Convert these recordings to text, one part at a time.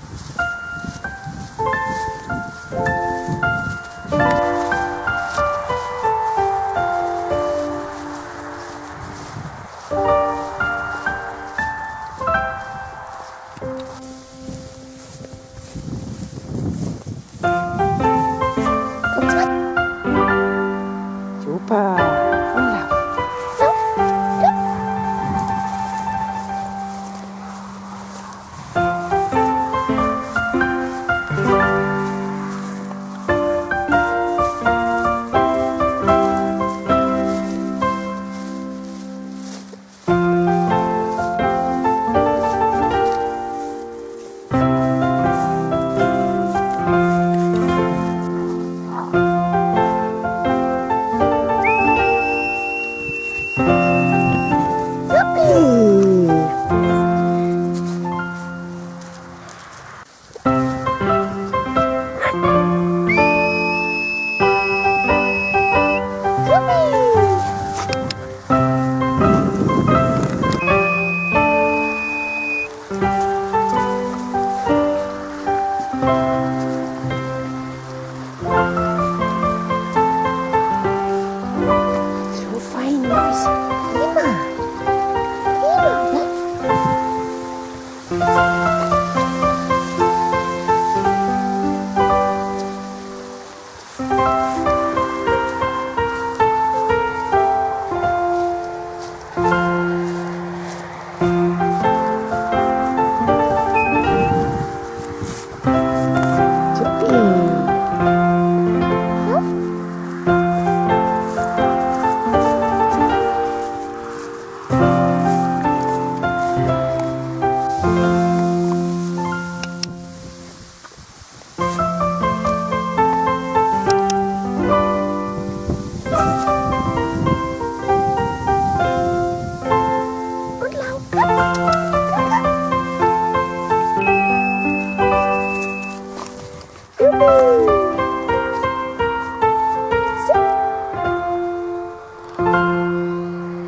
Super.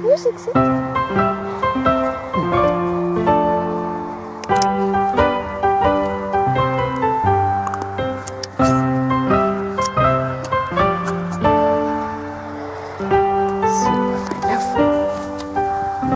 Music sit.